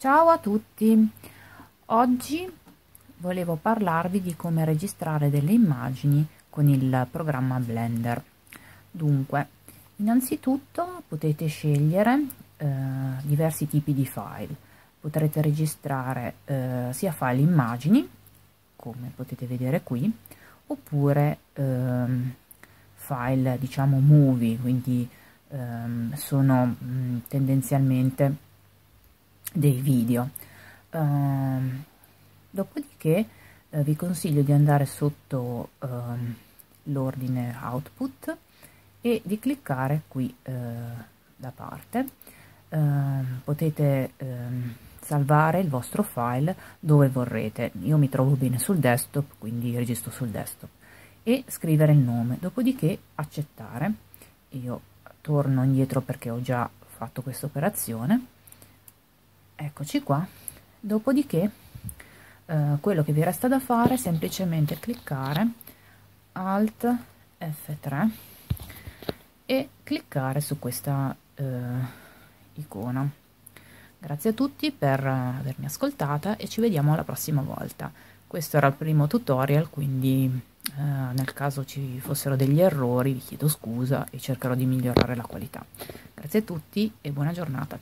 Ciao a tutti! Oggi volevo parlarvi di come registrare delle immagini con il programma Blender. Dunque, innanzitutto potete scegliere eh, diversi tipi di file. Potrete registrare eh, sia file immagini, come potete vedere qui, oppure eh, file diciamo movie, quindi ehm, sono mh, mm, tendenzialmente dei video. Uh, dopodiché uh, vi consiglio di andare sotto uh, l'ordine output e di cliccare qui eh, da parte. Ehm, potete salvare il vostro file dove vorrete. Io mi trovo bene sul desktop, quindi registro sul desktop e scrivere il nome. Dopodiché accettare. Io torno indietro perché ho già fatto questa operazione eccoci qua. Dopodiché eh, quello che vi resta da fare è semplicemente cliccare alt F3 e cliccare su questa eh, icona. Grazie a tutti per avermi ascoltata e ci vediamo la prossima volta. Questo era il primo tutorial quindi eh, nel caso ci fossero degli errori vi chiedo scusa e cercherò di migliorare la qualità. Grazie a tutti e buona giornata